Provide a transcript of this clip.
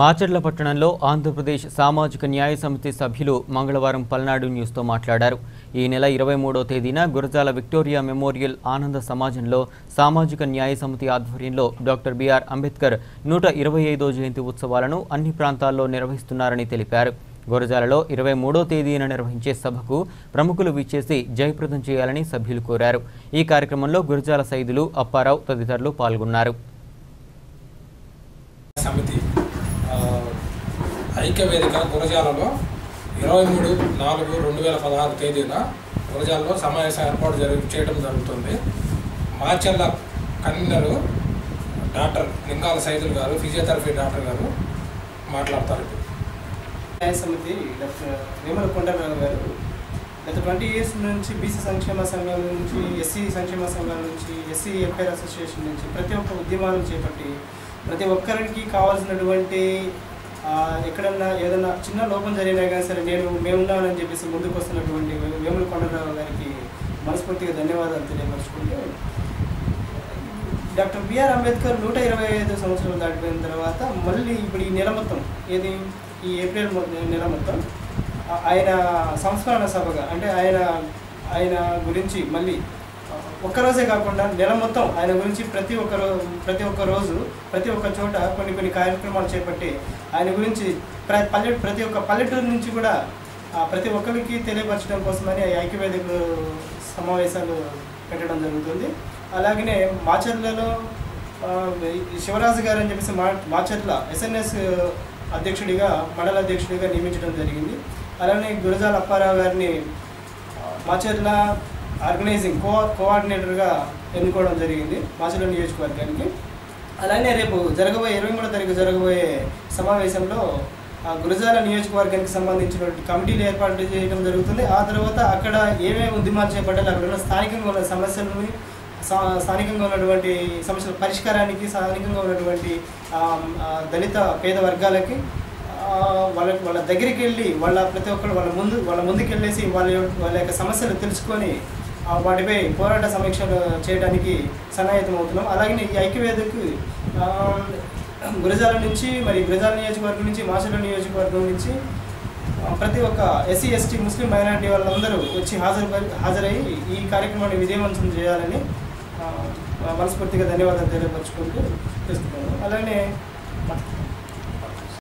మాచర్ల పట్టణంలో ఆంధ్రప్రదేశ్ సామాజిక న్యాయ సమితి సభ్యులు మంగళవారం పల్నాడు న్యూస్తో మాట్లాడారు. ఈ నెల ఇరవై మూడో తేదీన గురజాల విక్టోరియా మెమోరియల్ ఆనంద సమాజంలో సామాజిక న్యాయ సమితి ఆధ్వర్యంలో డాక్టర్ బిఆర్ అంబేద్కర్ నూట ఇరవై ఐదో జయంతి ఉత్సవాలను అన్ని ప్రాంతాల్లో నిర్వహిస్తున్నారని తెలిపారు. గురజాలలో ఇరవై మూడో తేదీన నిర్వహించే సభకు ప్రముఖులు విచ్చేసి జయప్రదం చేయాలని సభ్యులు కోరారు. ఈ కార్యక్రమంలో గురజాల సైదులు అప్పారావు తదితరులు పాల్గొన్నారు. సమితి ఐక్యవేదిక గురజాలలో ఇరవై మూడు నాలుగు రెండు వేల పదహారు తేదీన గురజాలలో సమావేశం ఏర్పాటు జరుగు చేయడం జరుగుతుంది. మార్చెల్ల కన్వీనరు డాక్టర్ లింగాల సైదుల్ గారు ఫిజియోథెరపీ డాక్టర్ గారు మాట్లాడతారు న్యాయ సమితి డాక్టర్ వేమల కొండరావు గారు గత ట్వంటీ ఇయర్స్ నుంచి బీసీ సంక్షేమ సంఘాల నుంచి ఎస్సీ సంక్షేమ సంఘాల నుంచి ఎస్సీ ఎంపైర్ అసోసియేషన్ నుంచి ప్రతి ఒక్క ఉద్యమాలను చేపట్టి ప్రతి ఒక్కరికి కావాల్సినటువంటి ఎక్కడన్నా ఏదన్నా చిన్న లోపం జరిగినా కానీ సరే నేను మేమున్నానని చెప్పేసి ముందుకు వస్తున్నటువంటి వేముల కొండరావు గారికి మనస్ఫూర్తిగా ధన్యవాదాలు తెలియపరుచుకుంటూ డాక్టర్ బిఆర్ అంబేద్కర్ నూట ఇరవై ఐదు సంవత్సరాలు దాటిపోయిన తర్వాత మళ్ళీ ఇప్పుడు ఈ నెల మొత్తం ఏది? ఈ ఏప్రిల్ నెల మొత్తం ఆయన సంస్మరణ సభగా అంటే ఆయన ఆయన గురించి మళ్ళీ ఒక్కరోజే కాకుండా నెల మొత్తం ఆయన గురించి ప్రతి ఒక్క ప్రతి ఒక్క రోజు ప్రతి ఒక్క చోట కొన్ని కొన్ని కార్యక్రమాలు చేపట్టి ఆయన గురించి ప్ర పల్లె ప్రతి ఒక్క పల్లెటూరు నుంచి కూడా ప్రతి ఒక్కరికి తెలియపరచడం కోసమని ఐక్యవేదిక సమావేశాలు పెట్టడం జరుగుతుంది. అలాగనే మాచర్లలో శివరాజు గారు అని చెప్పేసి మా మాచర్ల ఎస్ఎన్ఎస్ అధ్యక్షుడిగా మండల అధ్యక్షుడిగా నియమించడం జరిగింది. అలానే గురజాల అప్పారావు గారిని మాచర్ల ఆర్గనైజింగ్ కో కోఆర్డినేటర్గా ఎన్నుకోవడం జరిగింది మాచర్ల నియోజకవర్గానికి. అలానే రేపు జరగబోయే ఇరవై మూడో తారీఖు జరగబోయే సమావేశంలో గురజాల నియోజకవర్గానికి సంబంధించినటువంటి కమిటీలు ఏర్పాటు చేయడం జరుగుతుంది. ఆ తర్వాత అక్కడ ఏమేమి ఉద్యమాలు చేపట్టాలి అక్కడ ఉన్న స్థానికంగా ఉన్న సమస్యలని స్థానికంగా ఉన్నటువంటి సమస్యల పరిష్కారానికి స్థానికంగా ఉన్నటువంటి దళిత పేద వర్గాలకి వాళ్ళ వాళ్ళ దగ్గరికి వెళ్ళి వాళ్ళ ప్రతి ఒక్కరు వాళ్ళ ముందు వాళ్ళ ముందుకు వెళ్ళేసి వాళ్ళ యొక్క- వాళ్ళ యొక్క సమస్యలు తెలుసుకొని వాటిపై పోరాట సమీక్షలు చేయడానికి సన్నాహితమవుతున్నాం అలాగే ఈ ఐక్యవేదకు గురజాల నుంచి మరి గురజాల నియోజకవర్గం నుంచి మాచర్ల నియోజకవర్గం నుంచి ప్రతి ఒక్క ఎస్సీ ఎస్టీ ముస్లిం మైనారిటీ వాళ్ళందరూ వచ్చి హాజరు హాజరై ఈ కార్యక్రమాన్ని విజయవంతం చేయాలని మనస్ఫూర్తిగా ధన్యవాదాలు తెలియపరచుకుంటూ చేసుకుంటాను అలానే